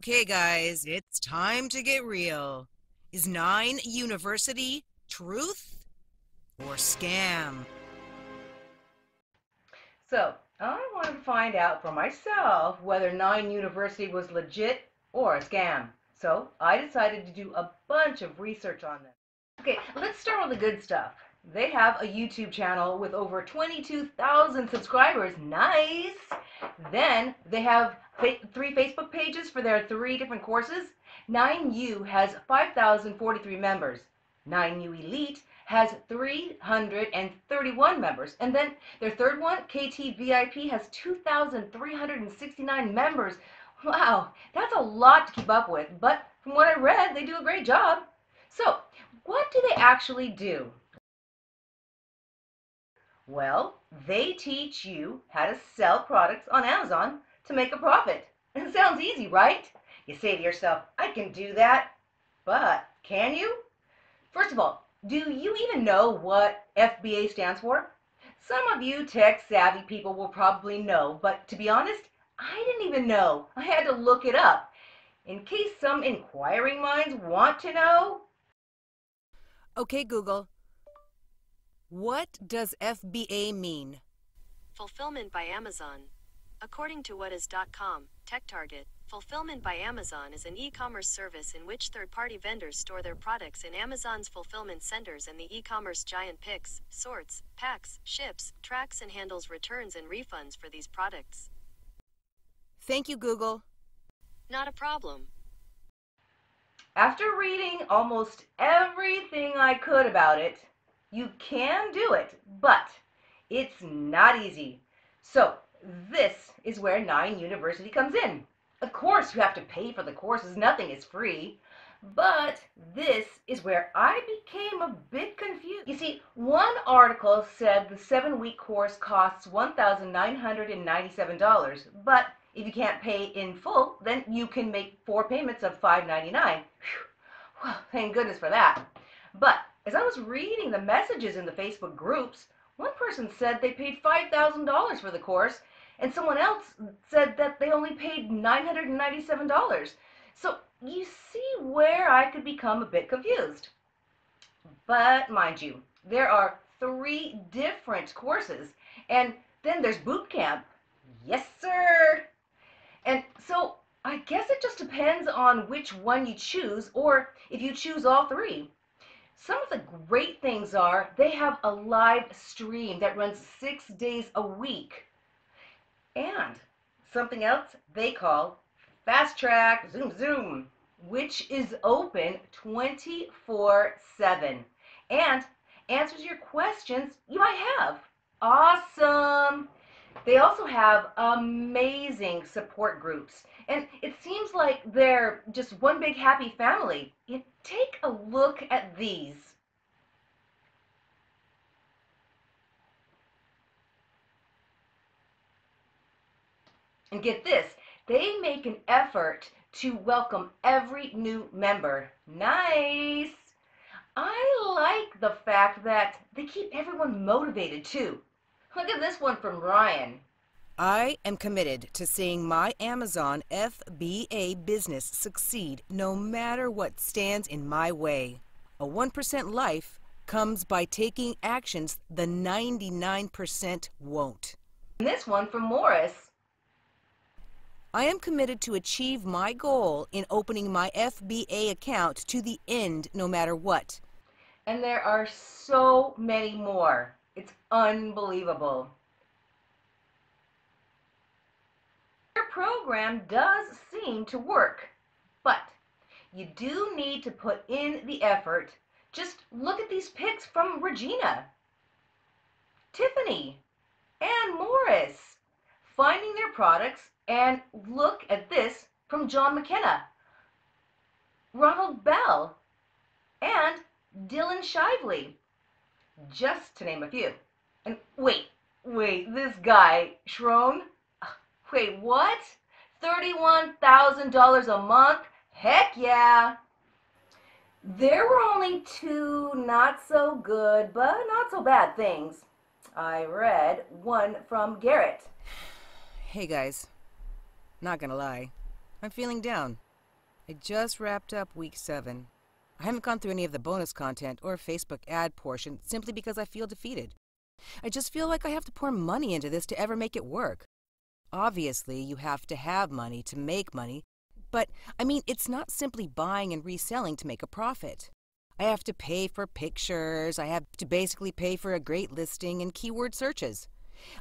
Okay, guys, it's time to get real. Is Nine University truth or scam? So, I wanted to find out for myself whether Nine University was legit or a scam. So, I decided to do a bunch of research on this. Okay, let's start with the good stuff. They have a YouTube channel with over 22,000 subscribers. Nice! Then they have three Facebook pages for their three different courses. 9U has 5,043 members. 9U Elite has 331 members. And then their third one, KT VIP, has 2,369 members. Wow, that's a lot to keep up with. But from what I read, they do a great job. So, what do they actually do? Well, they teach you how to sell products on Amazon to make a profit. It sounds easy, right? You say to yourself, I can do that. But can you? First of all, do you even know what FBA stands for? Some of you tech savvy people will probably know, but to be honest, I didn't even know. I had to look it up. In case some inquiring minds want to know. Okay, Google. What does FBA mean? Fulfillment by Amazon. According to whatis.com, TechTarget, Fulfillment by Amazon is an e-commerce service in which third-party vendors store their products in Amazon's fulfillment centers and the e-commerce giant picks, sorts, packs, ships, tracks and handles returns and refunds for these products. Thank you, Google. Not a problem. After reading almost everything I could about it, you can do it, but it's not easy. So this is where Nine University comes in. Of course, you have to pay for the courses. Nothing is free. But this is where I became a bit confused. You see, one article said the seven-week course costs $1,997, but if you can't pay in full, then you can make four payments of $599. Well, thank goodness for that. But as I was reading the messages in the Facebook groups, one person said they paid $5,000 for the course, and someone else said that they only paid $997. So you see where I could become a bit confused. But mind you, there are three different courses, and then there's boot camp. Yes, sir. And so I guess it just depends on which one you choose, or if you choose all three. Some of the great things are they have a live stream that runs six days a week. And something else they call Fast Track Zoom Zoom, which is open 24 7 and answers your questions you might have. Awesome! They also have amazing support groups. And it seems like they're just one big happy family. You take a look at these. And get this, they make an effort to welcome every new member. Nice! I like the fact that they keep everyone motivated too. Look at this one from Ryan. I am committed to seeing my Amazon FBA business succeed no matter what stands in my way. A 1% life comes by taking actions the 99% won't. And this one from Morris. I am committed to achieve my goal in opening my FBA account to the end no matter what. And there are so many more. It's unbelievable. Your program does seem to work, but you do need to put in the effort. Just look at these pics from Regina, Tiffany, and Morris finding their products and look at this from John McKenna, Ronald Bell, and Dylan Shively, just to name a few. And wait, wait, this guy, Shrone, wait, what? $31,000 a month? Heck yeah! There were only two not so good, but not so bad things. I read one from Garrett. Hey guys, not gonna lie, I'm feeling down. I just wrapped up week seven. I haven't gone through any of the bonus content or Facebook ad portion simply because I feel defeated. I just feel like I have to pour money into this to ever make it work. Obviously, you have to have money to make money, but I mean, it's not simply buying and reselling to make a profit. I have to pay for pictures, I have to basically pay for a great listing and keyword searches.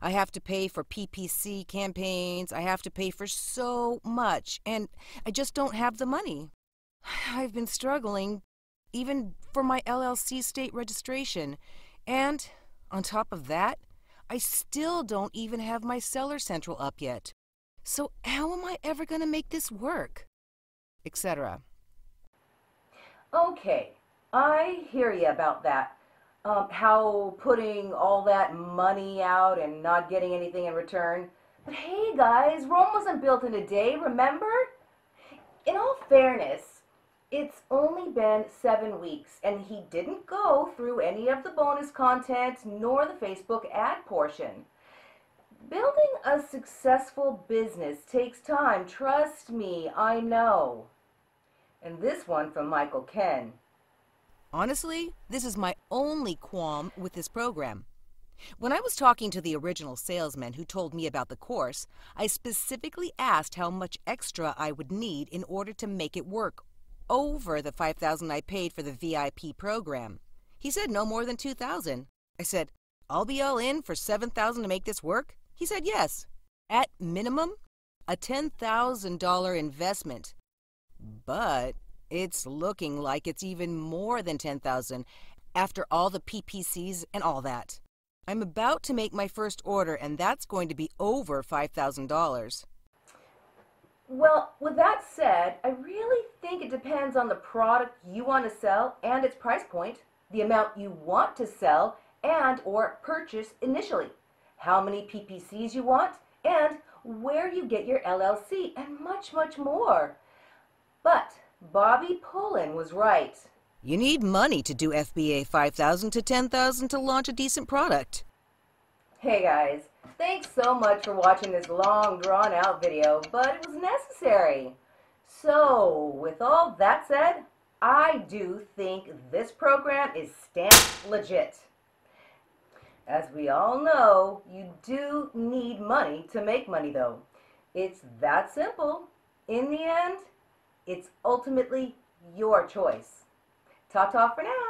I have to pay for PPC campaigns, I have to pay for so much, and I just don't have the money. I've been struggling even for my LLC state registration, and on top of that, I still don't even have my Seller Central up yet. So how am I ever going to make this work? Etc. Okay, I hear you about that. Um, how putting all that money out and not getting anything in return. But hey, guys, Rome wasn't built in a day, remember? In all fairness, it's only been seven weeks, and he didn't go through any of the bonus content nor the Facebook ad portion. Building a successful business takes time. Trust me, I know. And this one from Michael Ken. Honestly, this is my only qualm with this program. When I was talking to the original salesman who told me about the course, I specifically asked how much extra I would need in order to make it work over the 5000 I paid for the VIP program. He said no more than 2000 I said, I'll be all in for 7000 to make this work? He said yes. At minimum, a $10,000 investment. But it's looking like it's even more than 10,000 after all the PPCs and all that. I'm about to make my first order and that's going to be over $5,000. Well, with that said, I really think it depends on the product you want to sell and its price point, the amount you want to sell and or purchase initially, how many PPCs you want, and where you get your LLC, and much, much more. But Bobby Pullen was right. You need money to do FBA 5000 to 10,000 to launch a decent product. Hey guys, thanks so much for watching this long drawn out video, but it was necessary. So, with all that said, I do think this program is stamped legit. As we all know, you do need money to make money though. It's that simple. In the end, it's ultimately your choice. Ta-ta for now.